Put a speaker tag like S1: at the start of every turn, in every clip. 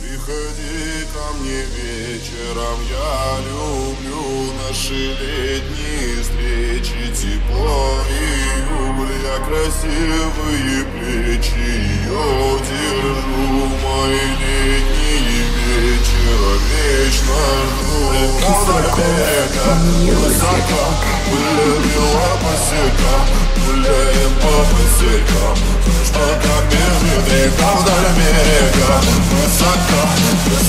S1: Приходи ко мне вечером, я люблю наши летние встречи. Тепло и угля, красивые плечи. Ее держу, мои летние вечера. Вечно жду. Высоко, посека Гуляем по посекам Что как бежит вдоль берега Высоко,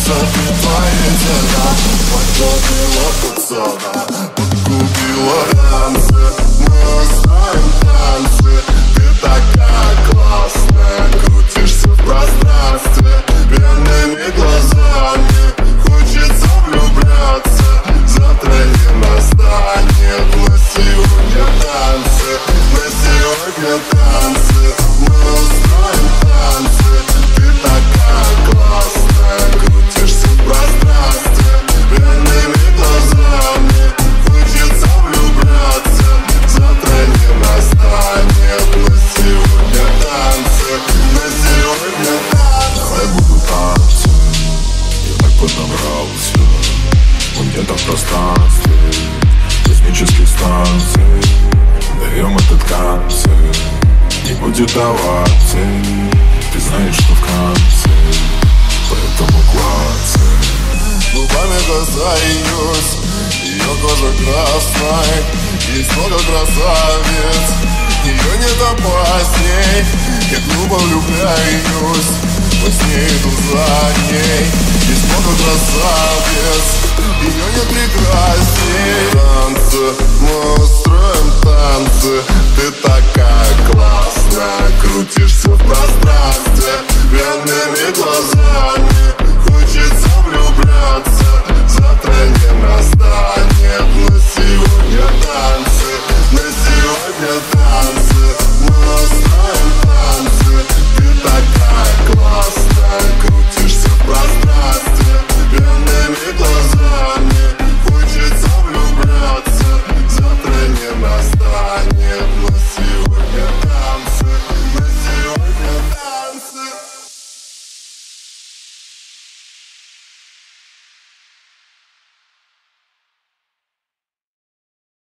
S1: твои цена Подкупила пацана Подкупила танцы Мы устроим танцы Ты такая классная Крутишься в пространстве Пьяными глазами Хочется влюбляться Завтра не настанет Мы сегодня танцы Мы сегодня танцы
S2: где-то в пространстве Космических станций Даем этот концерт Не будет оваций. Ты знаешь, что в конце Поэтому клацай.
S1: Губами касаюсь Ее кожа красной Есть много красавиц Ее нет опасней Я глупо влюбляюсь Во сне иду за ней. Есть много красавиц классная